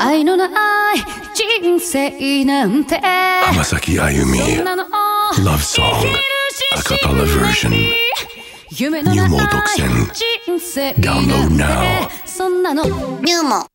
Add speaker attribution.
Speaker 1: 愛のない人生なんて。
Speaker 2: 浜崎あゆみ Love Song アカパラ version
Speaker 1: 夢のない。
Speaker 2: 入門独占。
Speaker 1: 人生
Speaker 2: Download
Speaker 1: なんて。
Speaker 2: Now
Speaker 1: そんなの。
Speaker 3: 入門。